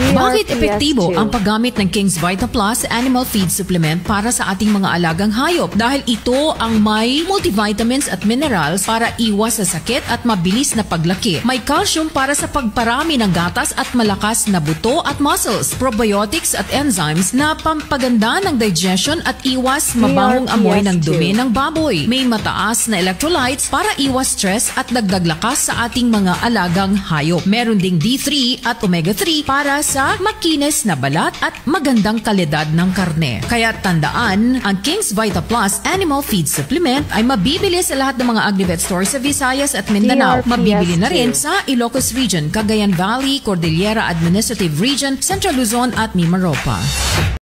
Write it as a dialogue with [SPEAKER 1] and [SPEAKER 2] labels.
[SPEAKER 1] Bakit
[SPEAKER 2] PRPS2.
[SPEAKER 1] epektibo ang paggamit ng King's Vita Plus Animal Feed Supplement para sa ating mga alagang hayop? Dahil ito ang may multivitamins at minerals para iwas sa sakit at mabilis na paglaki. May calcium para sa pagparami ng gatas at malakas na buto at muscles. Probiotics at enzymes na pampaganda ng digestion at iwas mabahong amoy ng dumi ng baboy. May mataas na electrolytes para iwas stress at dagdag lakas sa ating mga alagang hayop. Meron ding D3 at omega-3 para sa makinis na balat at magandang kalidad ng karne. Kaya tandaan, ang King's Vita Plus Animal Feed Supplement ay mabibili sa lahat ng mga Agrivet stores sa Visayas at Mindanao.
[SPEAKER 2] PRPS2.
[SPEAKER 1] Mabibili na rin sa Ilocos Region, Cagayan Valley, Cordillera Administrative Region, Central Luzon at Mimaropa.